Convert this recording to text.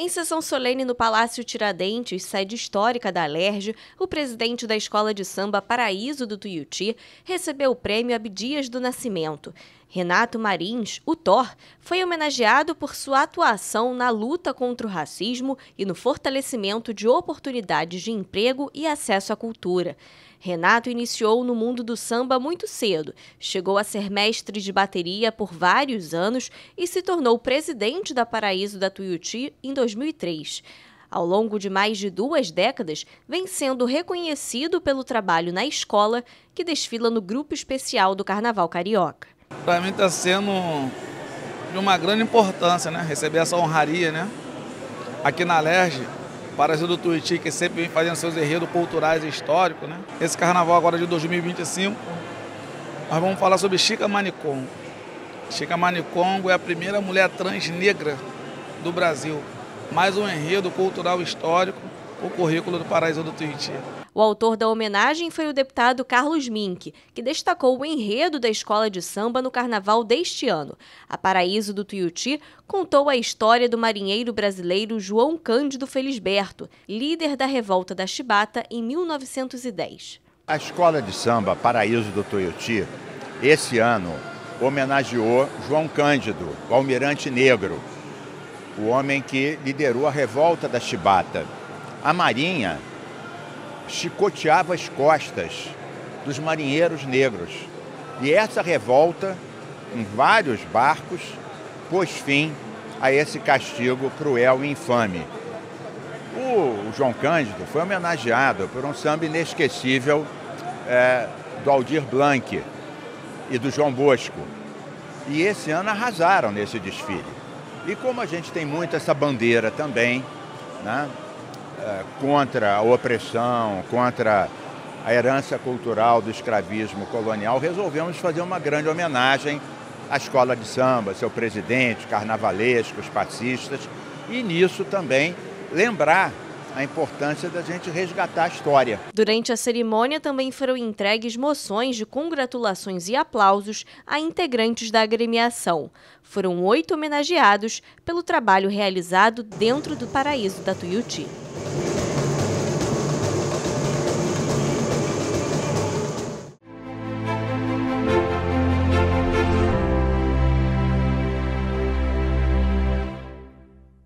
Em sessão solene no Palácio Tiradentes, sede histórica da Alerj, o presidente da Escola de Samba Paraíso do Tuiuti recebeu o prêmio Abdias do Nascimento. Renato Marins, o Thor, foi homenageado por sua atuação na luta contra o racismo e no fortalecimento de oportunidades de emprego e acesso à cultura. Renato iniciou no mundo do samba muito cedo, chegou a ser mestre de bateria por vários anos e se tornou presidente da Paraíso da Tuiuti em 2003 ao longo de mais de duas décadas, vem sendo reconhecido pelo trabalho na escola, que desfila no grupo especial do Carnaval Carioca. Para mim está sendo de uma grande importância, né? Receber essa honraria, né? Aqui na Lerge, Paraíso do Tuiuti, que sempre vem fazendo seus enredos culturais e históricos, né? Esse carnaval agora de 2025, nós vamos falar sobre Chica Manicongo. Chica Manicongo é a primeira mulher trans negra do Brasil. Mais um enredo cultural histórico, o currículo do Paraíso do Tuiuti. O autor da homenagem foi o deputado Carlos Mink, que destacou o enredo da escola de samba no carnaval deste ano. A Paraíso do Tuiuti contou a história do marinheiro brasileiro João Cândido Felisberto, líder da revolta da Chibata em 1910. A escola de samba Paraíso do Tuiuti, esse ano, homenageou João Cândido, o almirante negro, o homem que liderou a revolta da Chibata. A Marinha chicoteava as costas dos marinheiros negros. E essa revolta, em vários barcos, pôs fim a esse castigo cruel e infame. O, João Cândido foi homenageado por um samba inesquecível é, do Aldir Blanc e do João Bosco. E esse ano arrasaram nesse desfile. E como a gente tem muito essa bandeira também, né, é, contra a opressão, contra a herança cultural do escravismo colonial, resolvemos fazer uma grande homenagem à escola de samba, seu presidente, carnavalescos, passistas, e nisso também lembrar a importância da gente resgatar a história. Durante a cerimônia também foram entregues moções de congratulações e aplausos a integrantes da agremiação. Foram oito homenageados pelo trabalho realizado dentro do paraíso da Tuiuti.